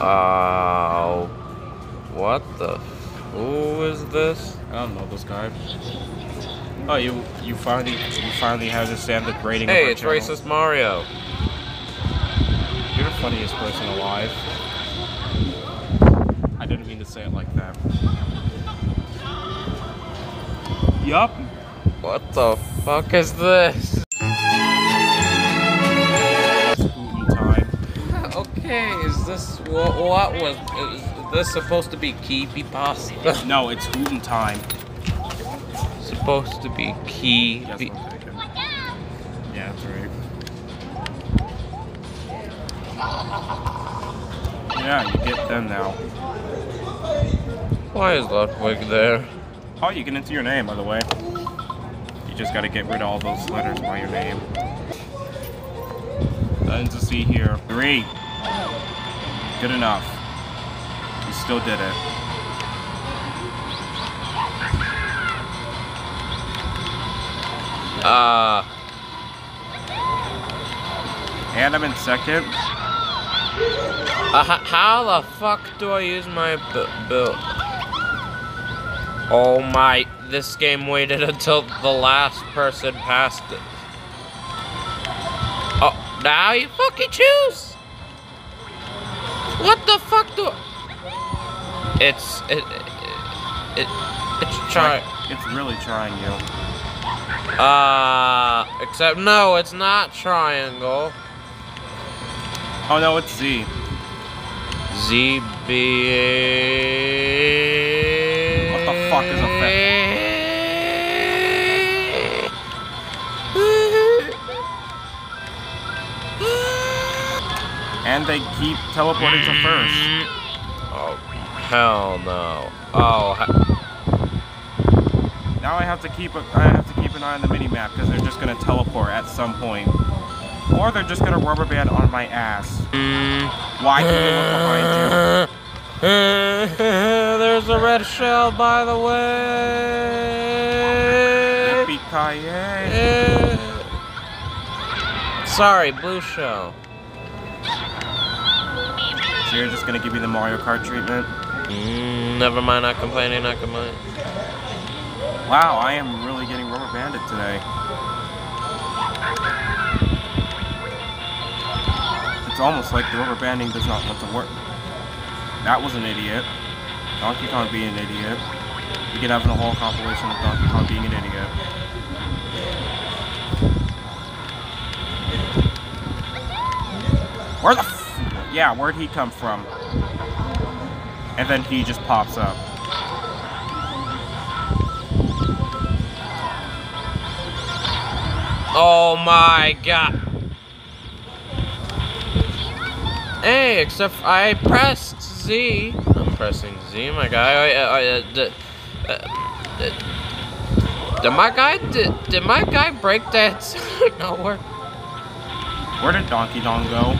Uh, what the? Who is this? I don't know this guy. Oh, you you finally you finally have the standard rating. Hey, it's channel. racist Mario. You're the funniest person alive. I didn't mean to say it like that. Yup. What the fuck is this? Okay, is this what? What was? Is this supposed to be Keepy Pasta? No, it's Hootin time. supposed to be key. Yes, be- I'll take it. Yeah, that's right. Yeah, you get them now. Why is Ludwig there? Oh, you can enter your name, by the way. You just gotta get rid of all those letters by your name. Nothing to see here. Three. Good enough. You still did it. Uh, And I'm in second. uh how the fuck do I use my b- bill? Oh my, this game waited until the last person passed it. Oh, now you fucking choose! What the fuck do It's, it, it, it it's trying. It's really trying you. Uh, except no, it's not triangle. Oh no, it's Z. ZB. What And they keep teleporting to first. Oh, hell no. Oh, Now I have to keep a, I have to keep an eye on the mini map because they're just gonna teleport at some point, or they're just gonna rubber band on my ass. Mm. Why can you look behind There's a red shell, by the way. Yippee-ki-yay. Sorry, blue shell. You're just gonna give you the Mario Kart treatment? Mm, never mind, not complaining, not complaining. Wow, I am really getting rubber banded today. It's almost like the rubber banding does not want to work. That was an idiot. Donkey Kong being an idiot. You can have a whole compilation of Donkey Kong being an idiot. Where the f- Yeah, where'd he come from? And then he just pops up. Oh my god. Hey, except I pressed Z. I'm pressing Z, my guy. I, I, I, d- uh, d- did my guy did, did my guy break dance nowhere? Where did Donkey Kong go?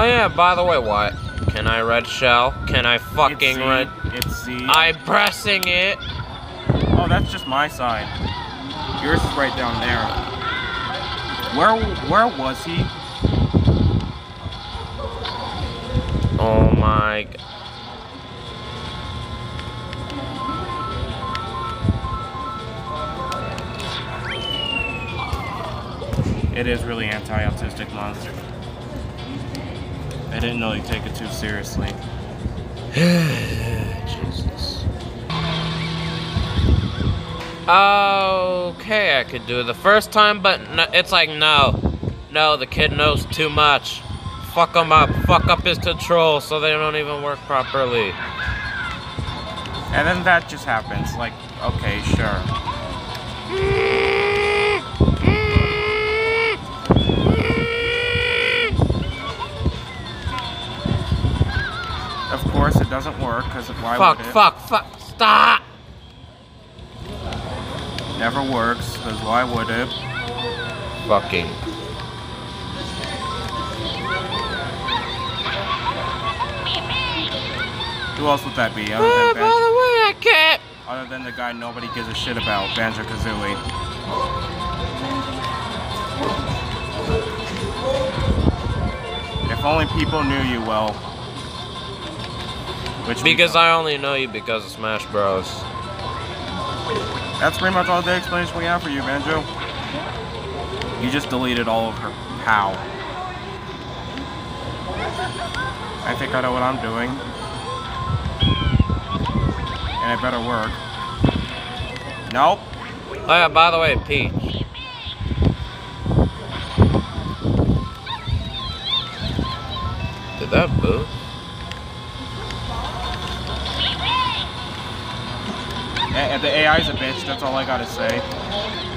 Oh yeah, by the way, what? Can I red shell? Can I fucking it's red? It's C. I'm pressing it. Oh, that's just my side. Yours is right down there. Where where was he? Oh my. It is really anti-autistic month. I didn't know you take it too seriously. Jesus. Okay, I could do it the first time, but no, it's like, no. No, the kid knows too much. Fuck him up. Fuck up his controls so they don't even work properly. And then that just happens. Like, okay, sure. Of course, it doesn't work because why Fuck, would it? fuck, fuck. Stop! Never works because why would it? Fucking. Who else would that be other Uh, than by the way, I can't. Other than the guy nobody gives a shit about, Banjo Kazooie. If only people knew you well. Which Because. I only know you because of Smash Bros. That's pretty much all the explanation we have for you, Banjo. You just deleted all of her POW. I think I know what I'm doing. And it better work. Nope. Oh yeah, by the way, Peach. Did that boost? The AI's a bitch, that's all I gotta say.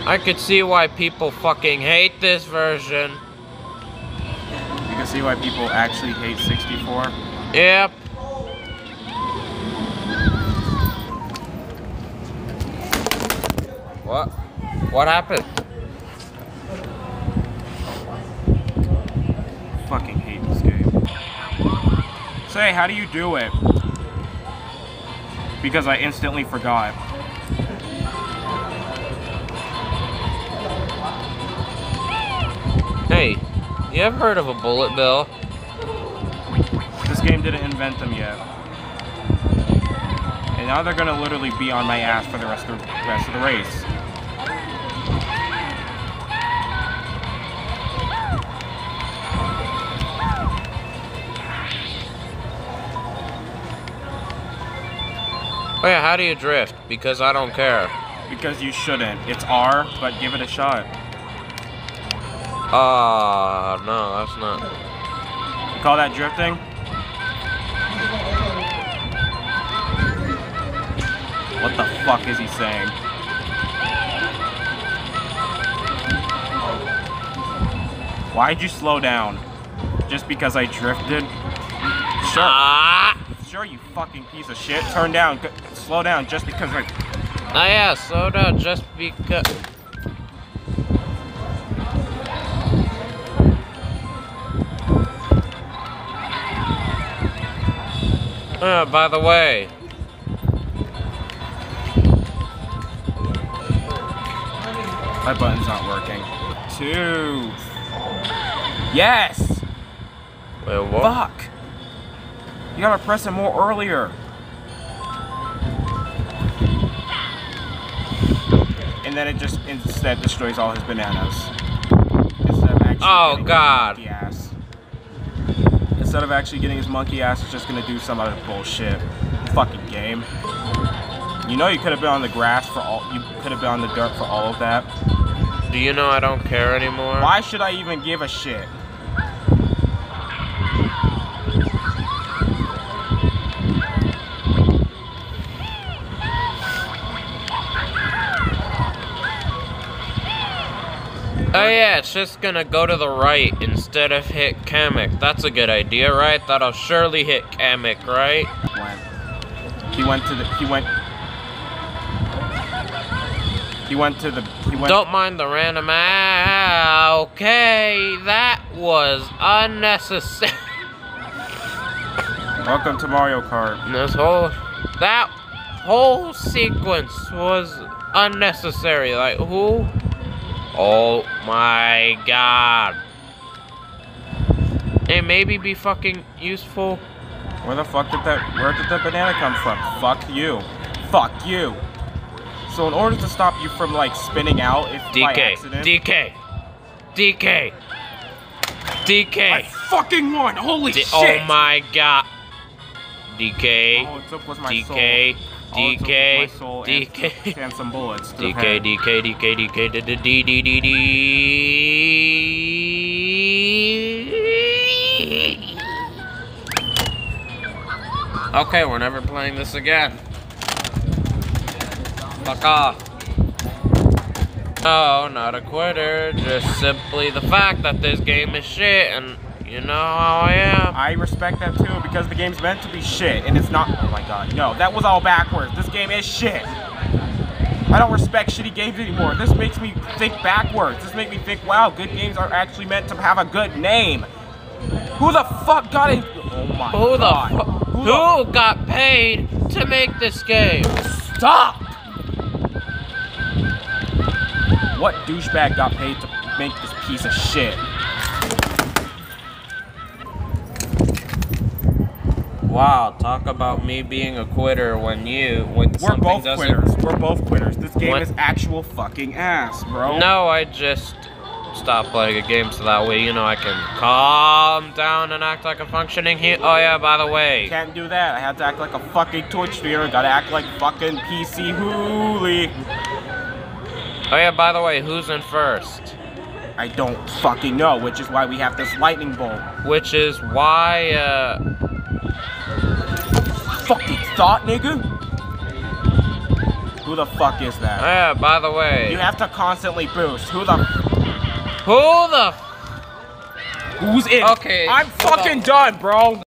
I could see why people fucking hate this version. You can see why people actually hate 64. Yep. What? What happened? Fucking hate this game. Say, how do you do it? Because I instantly forgot. You ever heard of a bullet bill? This game didn't invent them yet. And now they're gonna literally be on my ass for the rest of the rest of the race. Oh yeah, how do you drift? Because I don't care. Because you shouldn't. It's R, but give it a shot. Ah, no, that's not. You call that drifting? What the fuck is he saying? Why'd you slow down? Just because I drifted? Sure. Ah! Sure, you fucking piece of shit. Turn down. Slow down just because I. Oh yeah, slow down just because. Uh, by the way, My button's not working. Two. Yes! wait, what? Fuck! You gotta press it more earlier. And then it just instead destroys all his bananas. Instead of actually Oh, God. Instead of actually getting his monkey ass, he's just gonna do some other bullshit. Fucking game. You know you could have been on the grass for all you could have been on the dirt for all of that. Do you know I don't care anymore? Why should I even give a shit? Oh yeah, it's just gonna go to the right instead of hit Kamek. That's a good idea, right? That'll surely hit Kamek, right? He went to the he went he went to the he went Don't mind the random. Ah, okay, that was unnecessary. Welcome to Mario Kart. this whole that whole sequence was unnecessary. Like who? Oh my god. It maybe be fucking useful. Where the fuck did that where did the banana come from? Fuck you. Fuck you. So in order to stop you from like spinning out if by DK, accident DK, DK, DK. I fucking won! Holy D- shit! oh my god. DK, All oh, it took was my DK, soul. All it took was DK, my soul and- DK. and some bullets. DK. DK, DK, DK, D, D, D, D, D, D. Okay, we're never playing this again. Fuck off. Oh, not a quitter. Just simply the fact that this game is shit, and you know how I am. I respect that too because the game's meant to be shit and it's not. Oh my god, no, that was all backwards. This game is shit. I don't respect shitty games anymore. This makes me think backwards. This makes me think, wow, good games are actually meant to have a good name. Who the fuck got it? Oh my Who god. fu- Who the Who got paid to make this game? Stop! What douchebag got paid to make this piece of shit? Wow, talk about me being a quitter when you when We're both quitters. We're both quitters. This game What? is actual fucking ass, bro. No, I just stopped playing a game so that way you know I can calm down and act like a functioning he- Oh yeah, by the way, Can't do that. I had to act like a fucking Twitch streamer. Gotta act like fucking PC Hoolie. oh yeah, by the way, who's in first? I don't fucking know, which is why we have this lightning bolt. Which is why uh Fucking thought, nigga. Who the fuck is that? yeah, by the way, You have to constantly boost. Who the? who the Who's in? Okay, I'm fucking on. done, bro.